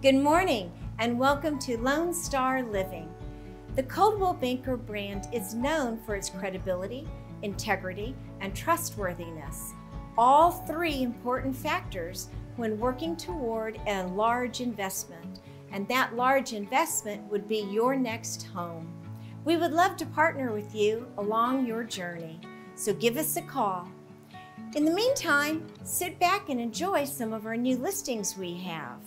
Good morning and welcome to Lone Star Living. The Coldwell Banker brand is known for its credibility, integrity, and trustworthiness. All three important factors when working toward a large investment, and that large investment would be your next home. We would love to partner with you along your journey, so give us a call. In the meantime, sit back and enjoy some of our new listings we have.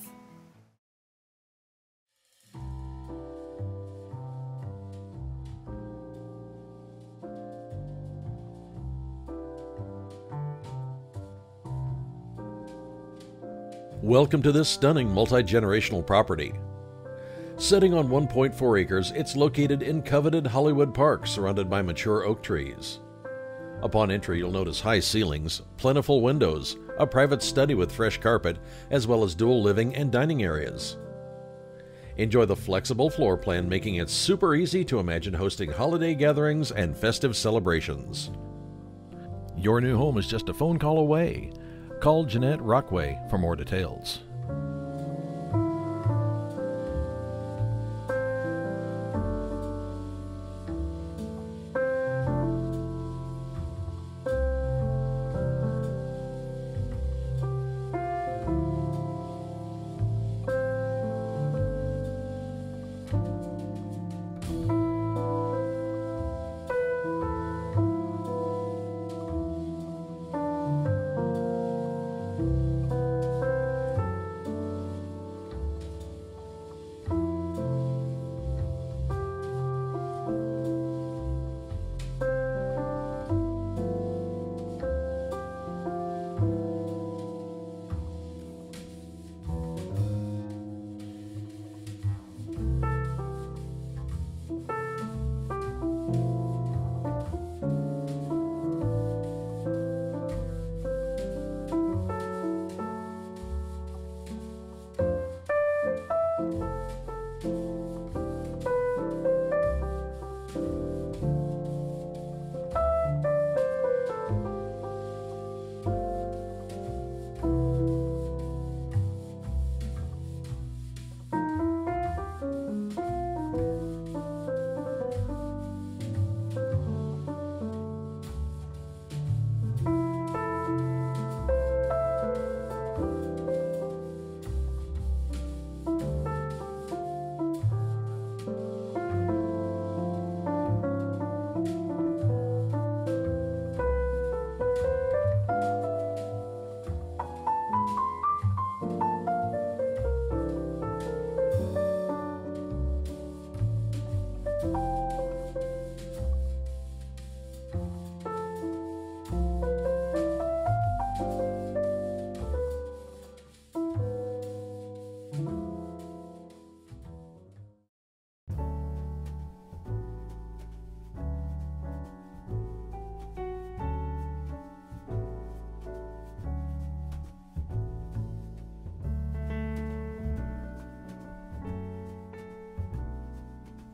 Welcome to this stunning multi generational property. Sitting on 1.4 acres, it's located in coveted Hollywood Park surrounded by mature oak trees. Upon entry, you'll notice high ceilings, plentiful windows, a private study with fresh carpet, as well as dual living and dining areas. Enjoy the flexible floor plan, making it super easy to imagine hosting holiday gatherings and festive celebrations. Your new home is just a phone call away. Call Jeanette Rockway for more details.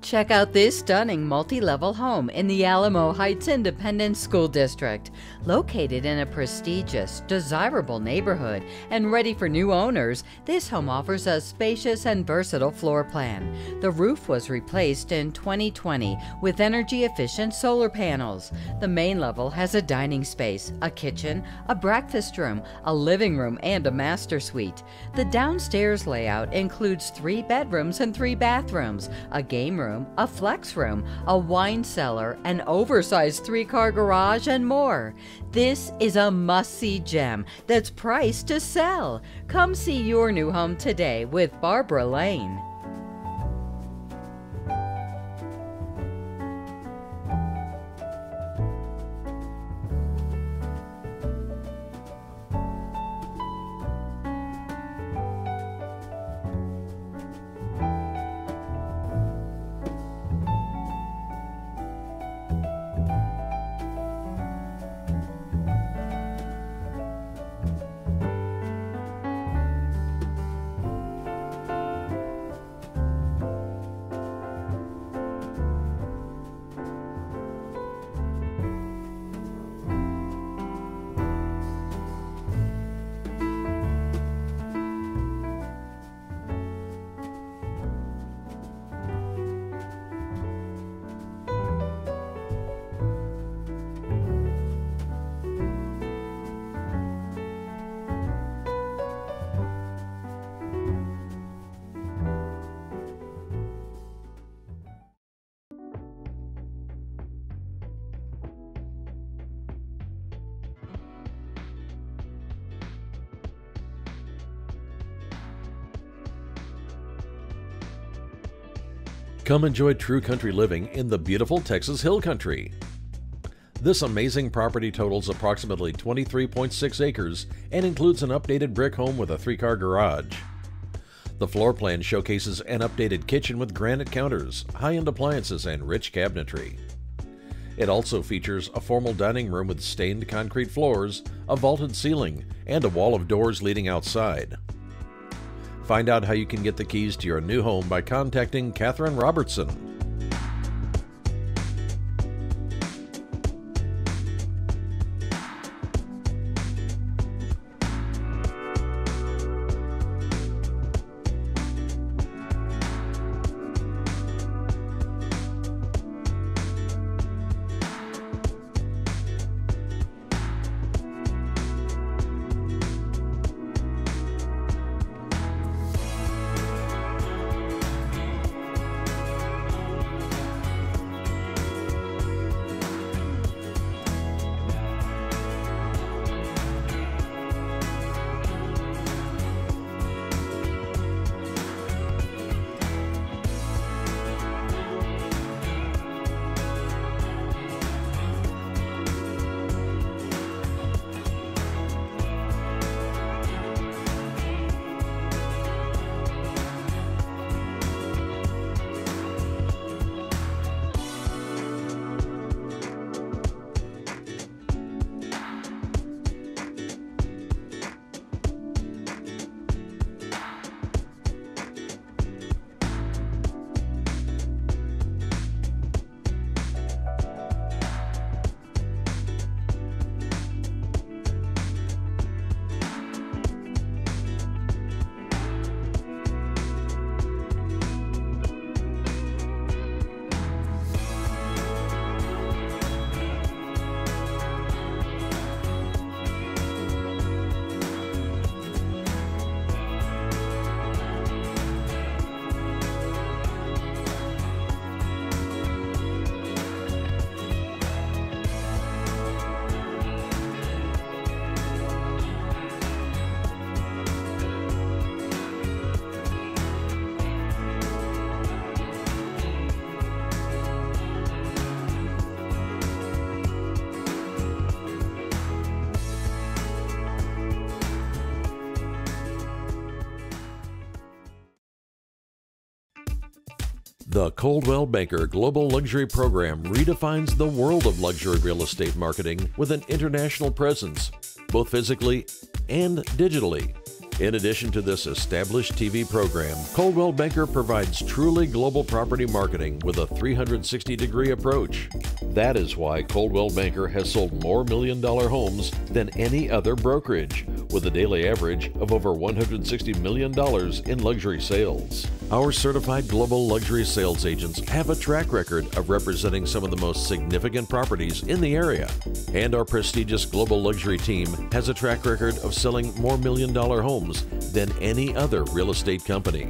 Check out this stunning multi-level home in the Alamo Heights Independent School District. Located in a prestigious, desirable neighborhood and ready for new owners, this home offers a spacious and versatile floor plan. The roof was replaced in 2020 with energy-efficient solar panels. The main level has a dining space, a kitchen, a breakfast room, a living room, and a master suite. The downstairs layout includes three bedrooms and three bathrooms, a game room, room, a flex room, a wine cellar, an oversized three car garage, and more. This is a must see gem that's priced to sell. Come see your new home today with Barbara Lane. Come enjoy true country living in the beautiful Texas Hill Country. This amazing property totals approximately 23.6 acres and includes an updated brick home with a three car garage. The floor plan showcases an updated kitchen with granite counters, high end appliances, and rich cabinetry. It also features a formal dining room with stained concrete floors, a vaulted ceiling, and a wall of doors leading outside. Find out how you can get the keys to your new home by contacting Catherine Robertson. The Coldwell Banker Global Luxury Program redefines the world of luxury real estate marketing with an international presence, both physically and digitally. In addition to this established TV program, Coldwell Banker provides truly global property marketing with a 360 degree approach. That is why Coldwell Banker has sold more million dollar homes than any other brokerage, with a daily average of over $160 million in luxury sales. Our certified global luxury sales agents have a track record of representing some of the most significant properties in the area, and our prestigious global luxury team has a track record of selling more million dollar homes than any other real estate company.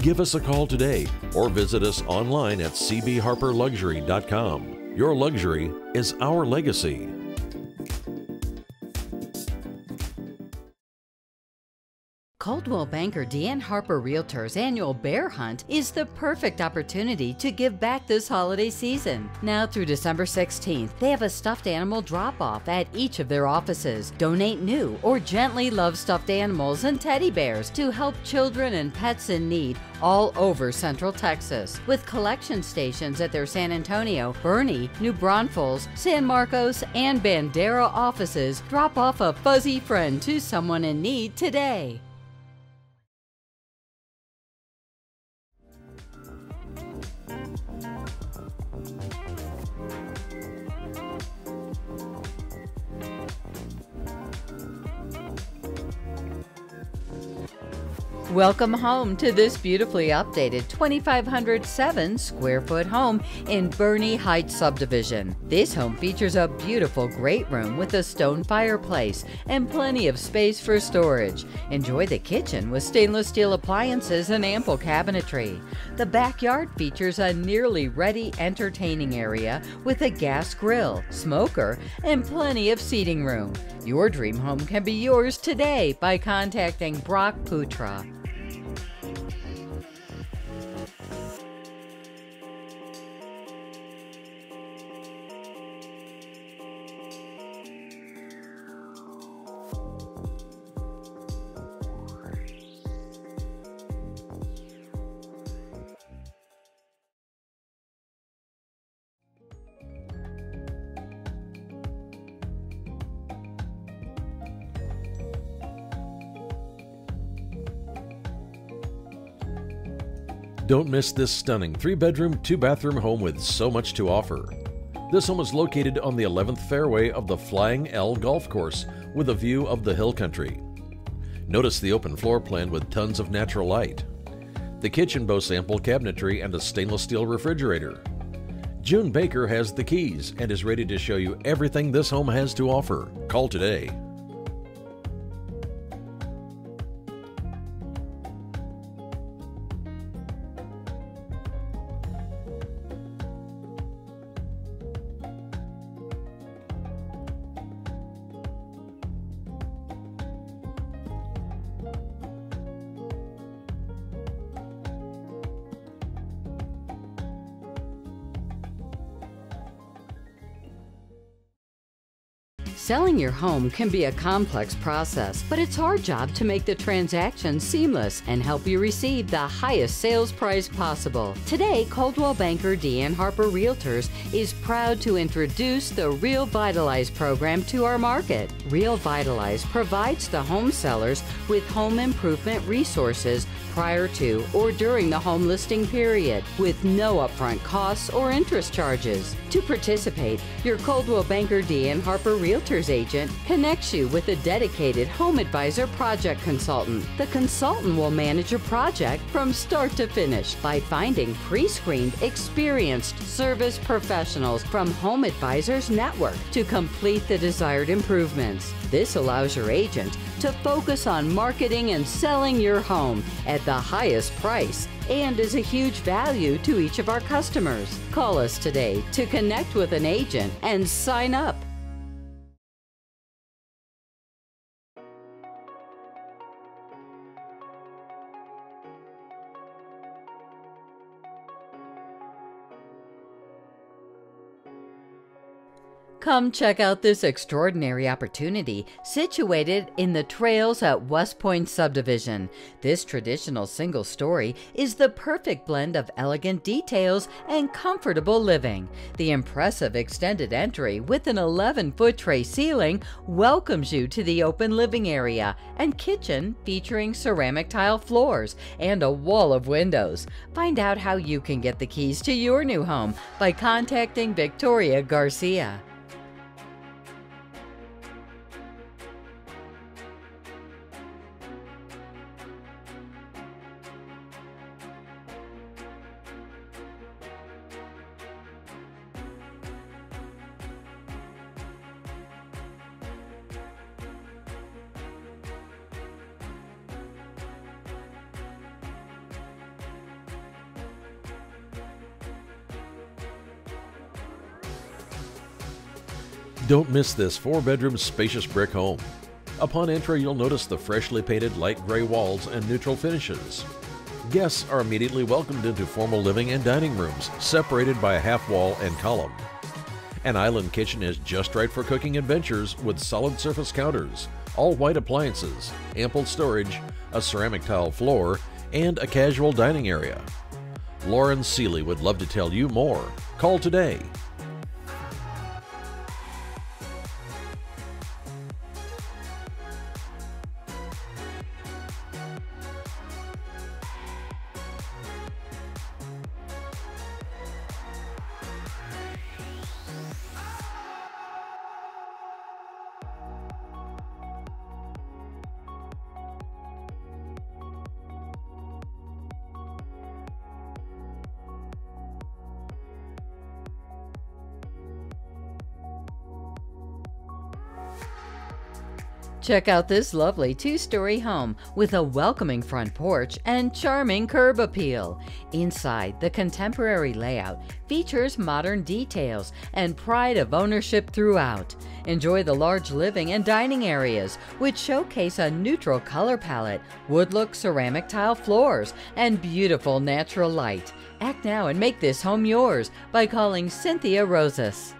Give us a call today or visit us online at cbharperluxury.com. Your luxury is our legacy. Coldwell Banker D'Ann Harper Realtors annual Bear Hunt is the perfect opportunity to give back this holiday season. Now through December 16th, they have a stuffed animal drop off at each of their offices. Donate new or gently loved stuffed animals and teddy bears to help children and pets in need all over Central Texas, with collection stations at their San Antonio, Boerne, New Braunfels, San Marcos, and Bandera offices. Drop off a fuzzy friend to someone in need today. Welcome home to this beautifully updated 2,507 square foot home in Boerne Heights subdivision. This home features a beautiful great room with a stone fireplace and plenty of space for storage. Enjoy the kitchen with stainless steel appliances and ample cabinetry. The backyard features a nearly ready entertaining area with a gas grill, smoker, and plenty of seating room. Your dream home can be yours today by contacting Brock Putra. Don't miss this stunning three bedroom, two bathroom home with so much to offer. This home is located on the 11th fairway of the Flying L Golf Course with a view of the hill country. Notice the open floor plan with tons of natural light. The kitchen boasts ample cabinetry and a stainless steel refrigerator. June Baker has the keys and is ready to show you everything this home has to offer. Call today. Selling your home can be a complex process, but it's our job to make the transaction seamless and help you receive the highest sales price possible. Today, Coldwell Banker D'Ann Harper Realtors is proud to introduce the Real Vitalize program to our market. Real Vitalize provides the home sellers with home improvement resources prior to or during the home listing period with no upfront costs or interest charges. To participate, your Coldwell Banker D'Ann Harper Realtors agent connects you with a dedicated home advisor project consultant. The consultant will manage your project from start to finish by finding pre screened, experienced service professionals from Home Advisors Network to complete the desired improvements. This allows your agent to focus on marketing and selling your home at the highest price and is a huge value to each of our customers. Call us today to connect with an agent and sign up. Come check out this extraordinary opportunity situated in the trails at West Point Subdivision. This traditional single story is the perfect blend of elegant details and comfortable living. The impressive extended entry with an 11 foot tray ceiling welcomes you to the open living area and kitchen featuring ceramic tile floors and a wall of windows. Find out how you can get the keys to your new home by contacting Victoria Garcia. Don't miss this four bedroom spacious brick home. Upon entry, you'll notice the freshly painted light gray walls and neutral finishes. Guests are immediately welcomed into formal living and dining rooms, separated by a half wall and column. An island kitchen is just right for cooking adventures with solid surface counters, all white appliances, ample storage, a ceramic tile floor, and a casual dining area. Lauren Seeley would love to tell you more. Call today Check out this lovely two story home with a welcoming front porch and charming curb appeal. Inside, the contemporary layout features modern details and pride of ownership throughout. Enjoy the large living and dining areas, which showcase a neutral color palette, wood look ceramic tile floors, and beautiful natural light. Act now and make this home yours by calling Cynthia Rosas.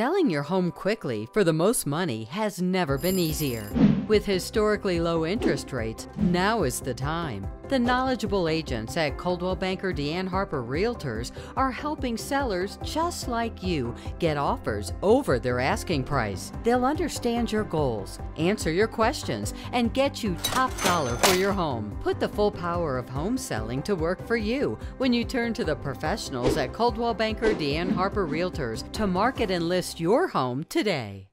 Selling your home quickly for the most money has never been easier. With historically low interest rates, now is the time. The knowledgeable agents at Coldwell Banker D'Ann Harper Realtors are helping sellers just like you get offers over their asking price. They'll understand your goals, answer your questions, and get you top dollar for your home. Put the full power of home selling to work for you when you turn to the professionals at Coldwell Banker D'Ann Harper Realtors to market and list your home today.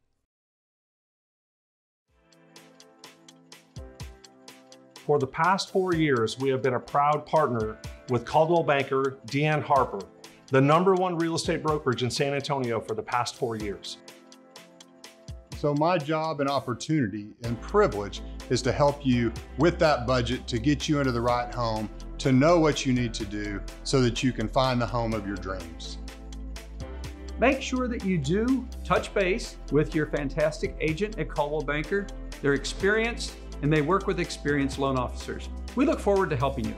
For the past four years, we have been a proud partner with Coldwell Banker D'Ann Harper, the number one real estate brokerage in San Antonio for the past four years. So my job and opportunity and privilege is to help you with that budget to get you into the right home, to know what you need to do so that you can find the home of your dreams. Make sure that you do touch base with your fantastic agent at Coldwell Banker. They're experienced and they work with experienced loan officers. We look forward to helping you.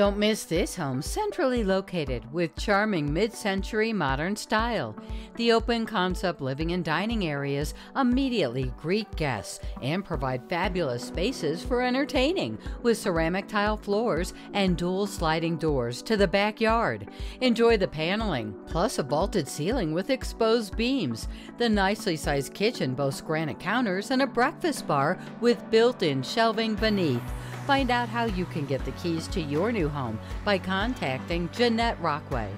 Don't miss this home, centrally located with charming mid century modern style. The open concept living and dining areas immediately greet guests and provide fabulous spaces for entertaining with ceramic tile floors and dual sliding doors to the backyard. Enjoy the paneling, plus a vaulted ceiling with exposed beams. The nicely sized kitchen boasts granite counters and a breakfast bar with built in shelving beneath. Find out how you can get the keys to your new home by contacting Jeanette Rockway.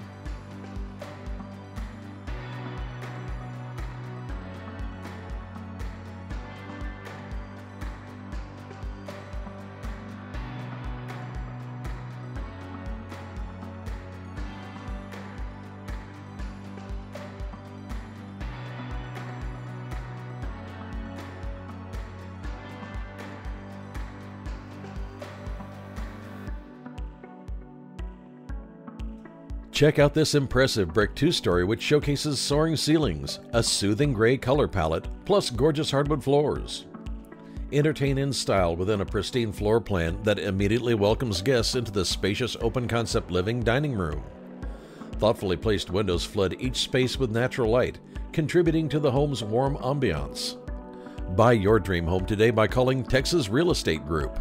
Check out this impressive brick two story which showcases soaring ceilings, a soothing gray color palette, plus gorgeous hardwood floors. Entertain in style within a pristine floor plan that immediately welcomes guests into the spacious open concept living dining room. Thoughtfully placed windows flood each space with natural light, contributing to the home's warm ambiance. Buy your dream home today by calling Texas Real Estate Group.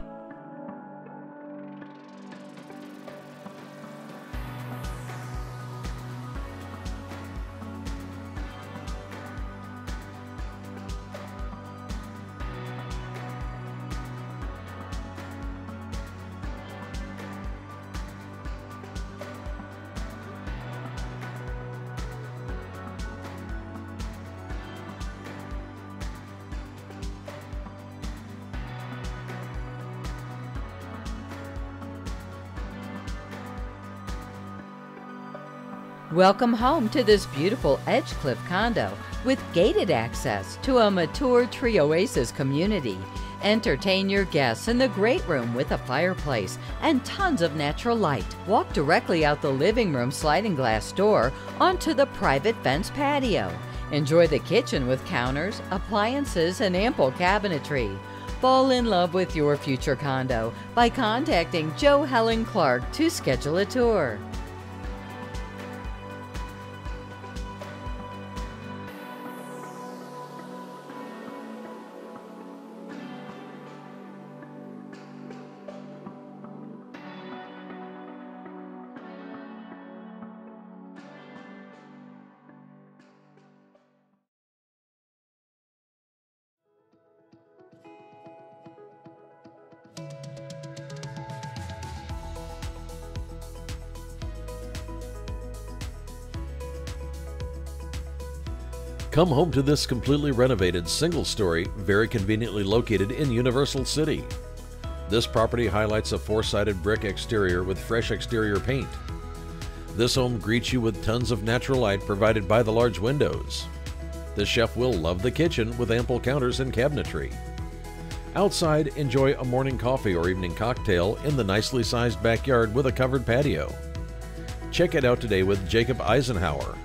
Welcome home to this beautiful Edgecliff condo with gated access to a mature tree oasis community. Entertain your guests in the great room with a fireplace and tons of natural light. Walk directly out the living room sliding glass door onto the private fence patio. Enjoy the kitchen with counters, appliances, and ample cabinetry. Fall in love with your future condo by contacting Joe Helen Clark to schedule a tour. Come home to this completely renovated single story, very conveniently located in Universal City. This property highlights a four sided brick exterior with fresh exterior paint. This home greets you with tons of natural light provided by the large windows. The chef will love the kitchen with ample counters and cabinetry. Outside, enjoy a morning coffee or evening cocktail in the nicely sized backyard with a covered patio. Check it out today with Jacob Eisenhower.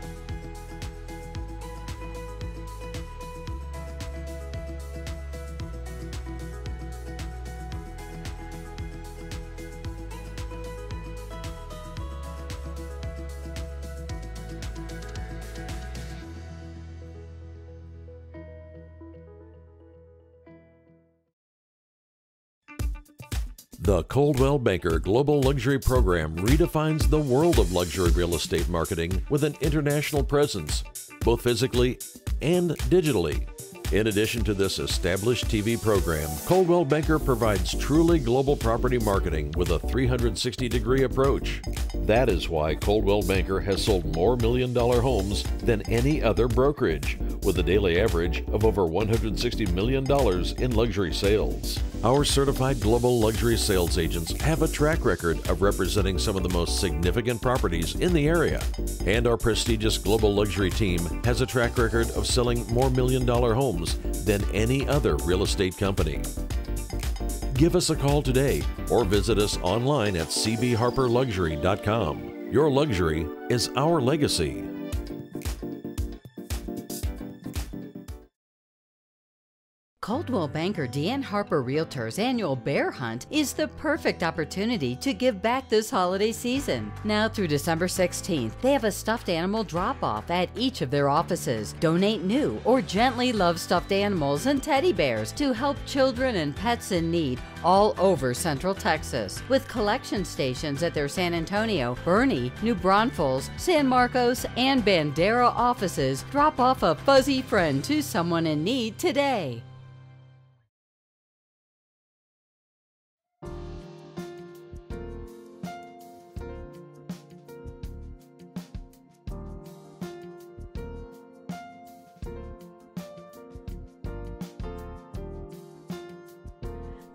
Coldwell Banker Global Luxury Program redefines the world of luxury real estate marketing with an international presence, both physically and digitally. In addition to this established TV program, Coldwell Banker provides truly global property marketing with a 360 degree approach. That is why Coldwell Banker has sold more million dollar homes than any other brokerage, with a daily average of over $160 million in luxury sales. Our certified global luxury sales agents have a track record of representing some of the most significant properties in the area, and our prestigious global luxury team has a track record of selling more million dollar homes than any other real estate company. Give us a call today or visit us online at cbharperluxury.com. Your luxury is our legacy. Coldwell Banker D'Ann Harper Realtors annual Bear Hunt is the perfect opportunity to give back this holiday season. Now through December 16th, they have a stuffed animal drop off at each of their offices. Donate new or gently loved stuffed animals and teddy bears to help children and pets in need all over Central Texas, with collection stations at their San Antonio, Boerne, New Braunfels, San Marcos, and Bandera offices. Drop off a fuzzy friend to someone in need today.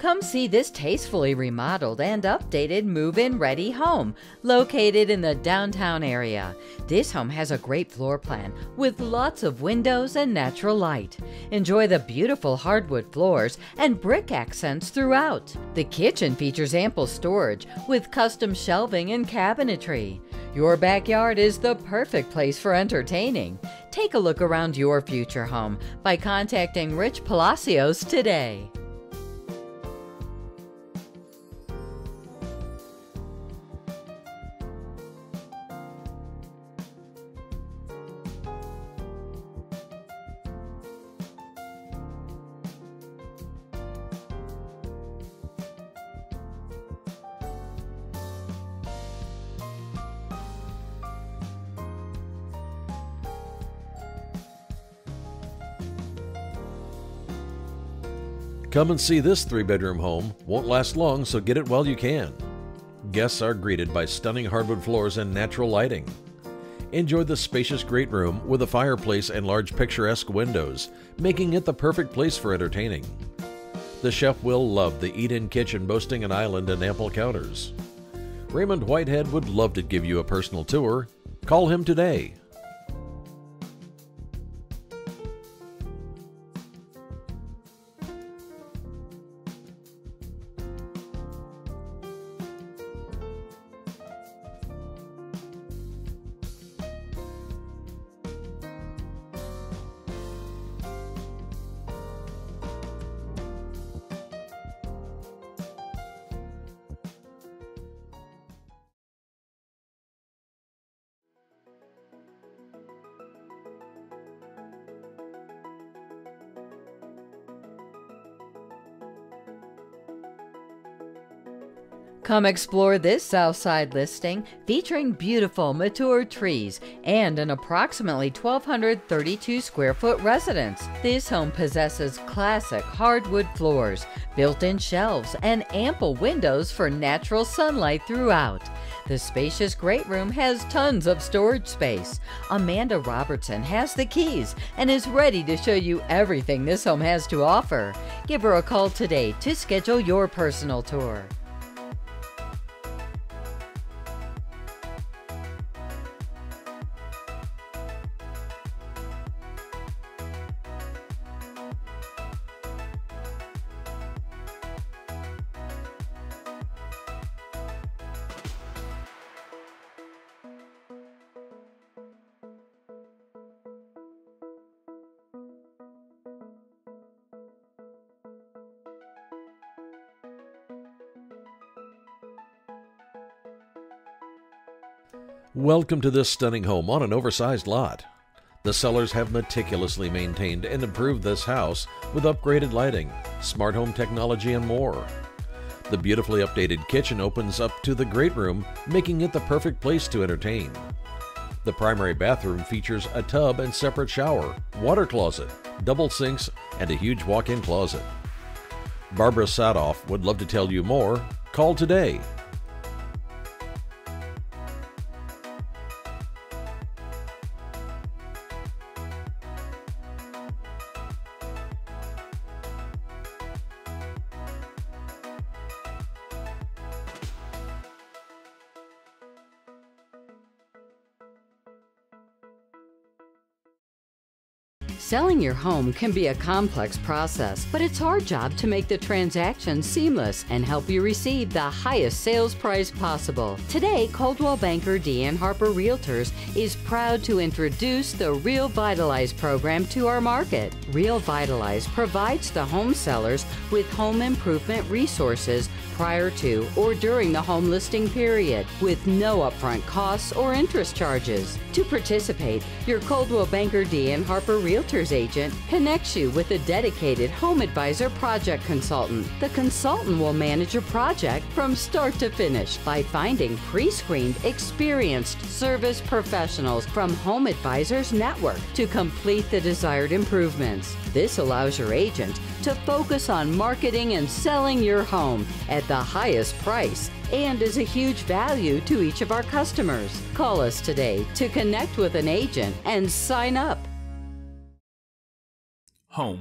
Come see this tastefully remodeled and updated move in ready home located in the downtown area. This home has a great floor plan with lots of windows and natural light. Enjoy the beautiful hardwood floors and brick accents throughout. The kitchen features ample storage with custom shelving and cabinetry. Your backyard is the perfect place for entertaining. Take a look around your future home by contacting Rich Palacios today. Come and see this three bedroom home. Won't last long, so get it while you can. Guests are greeted by stunning hardwood floors and natural lighting. Enjoy the spacious great room with a fireplace and large picturesque windows, making it the perfect place for entertaining. The chef will love the eat in kitchen boasting an island and ample counters. Raymond Whitehead would love to give you a personal tour. Call him today Come explore this Southside listing featuring beautiful mature trees and an approximately 1,232 square foot residence. This home possesses classic hardwood floors, built in shelves, and ample windows for natural sunlight throughout. The spacious great room has tons of storage space. Amanda Robertson has the keys and is ready to show you everything this home has to offer. Give her a call today to schedule your personal tour. Welcome to this stunning home on an oversized lot. The sellers have meticulously maintained and improved this house with upgraded lighting, smart home technology, and more. The beautifully updated kitchen opens up to the great room, making it the perfect place to entertain. The primary bathroom features a tub and separate shower, water closet, double sinks, and a huge walk in closet. Barbara Sadoff would love to tell you more. Call today Selling your home can be a complex process, but it's our job to make the transaction seamless and help you receive the highest sales price possible. Today, Coldwell Banker D'Ann Harper Realtors is proud to introduce the Real Vitalize program to our market. Real Vitalize provides the home sellers with home improvement resources prior to or during the home listing period with no upfront costs or interest charges. To participate, your Coldwell Banker D'Ann Harper Realtors agent connects you with a dedicated home advisor project consultant. The consultant will manage your project from start to finish by finding pre screened, experienced service professionals from Home Advisors Network to complete the desired improvements. This allows your agent to focus on marketing and selling your home at the highest price and is a huge value to each of our customers. Call us today to connect with an agent and sign up. Home.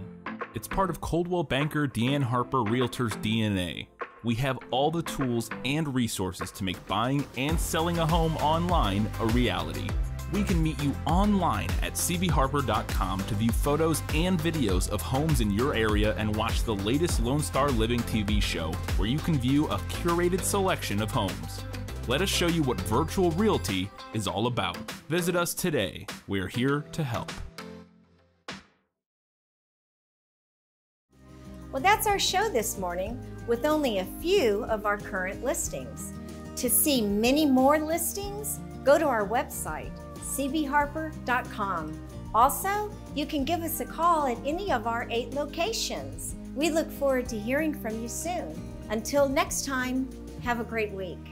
It's part of Coldwell Banker D'Ann Harper Realtors DNA. We have all the tools and resources to make buying and selling a home online a reality we can meet you online at cbharper.com to view photos and videos of homes in your area and watch the latest Lone Star Living TV show, where you can view a curated selection of homes. Let us show you what virtual realty is all about. Visit us today. We're here to help. Well, that's our show this morning with only a few of our current listings. To see many more listings, go to our website cbharper.com. Also, you can give us a call at any of our eight locations. We look forward to hearing from you soon. Until next time, have a great week.